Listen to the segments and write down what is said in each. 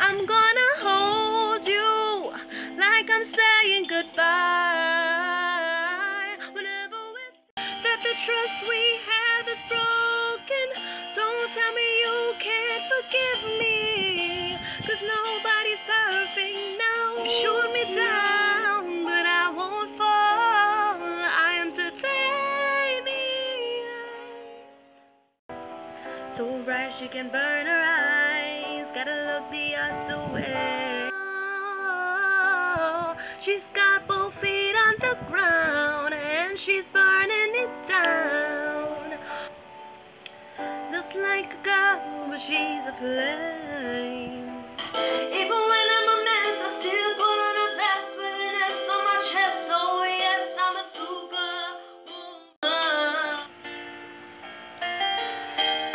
I'm gonna hold you like I'm saying goodbye. Whenever that the trust we have is broken, don't tell me you can't forgive me. Cause nobody's perfect now. Shoot me down, but I won't fall. I am titanium. So bright she can burn her eyes. Gotta look the She's got both feet on the ground and she's burning it down. Looks like a girl, but she's a flame. Even when I'm a mess, I still put on a vest with an S on my chest. Oh yes, I'm a superwoman.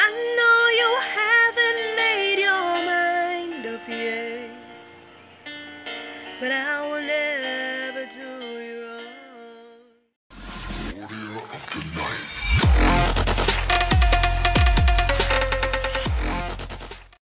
I know you haven't made your mind up yet but I will never do